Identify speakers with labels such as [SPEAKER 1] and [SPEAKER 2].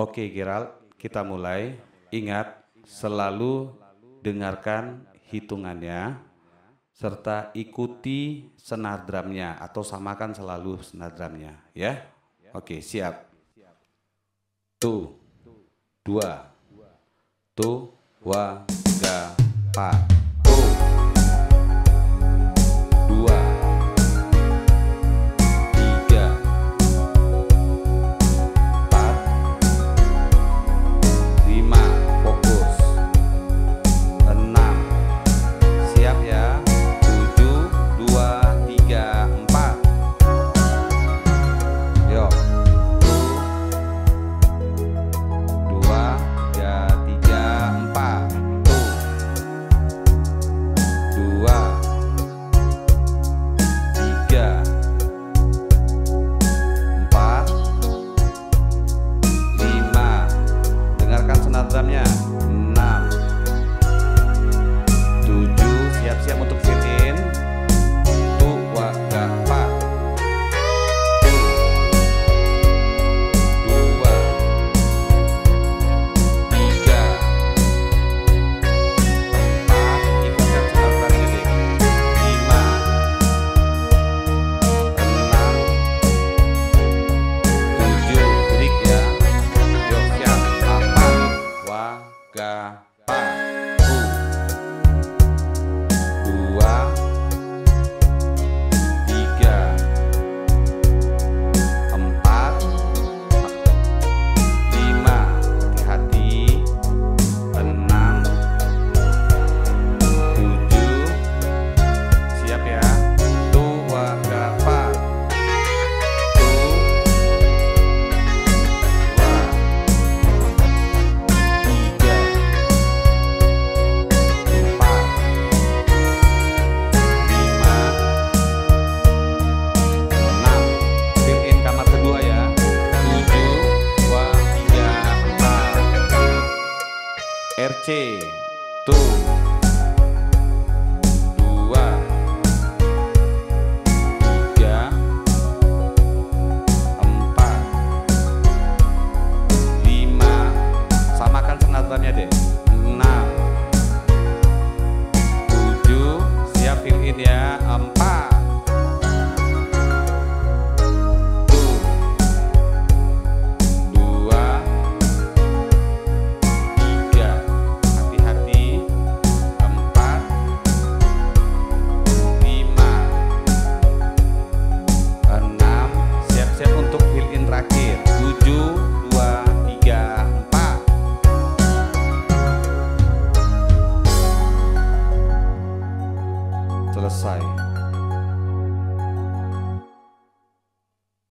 [SPEAKER 1] Oke Gerald, kita mulai. Ingat, selalu dengarkan hitungannya serta ikuti senar drumnya atau samakan selalu senar drumnya ya. Oke, siap. Tu, dua, tu, wa, ga, pa. C. Tuh. Dua. Tiga. Empat. Lima. Samakan senatannya deh. Enam. Tujuh. Siap fill ya. selesai.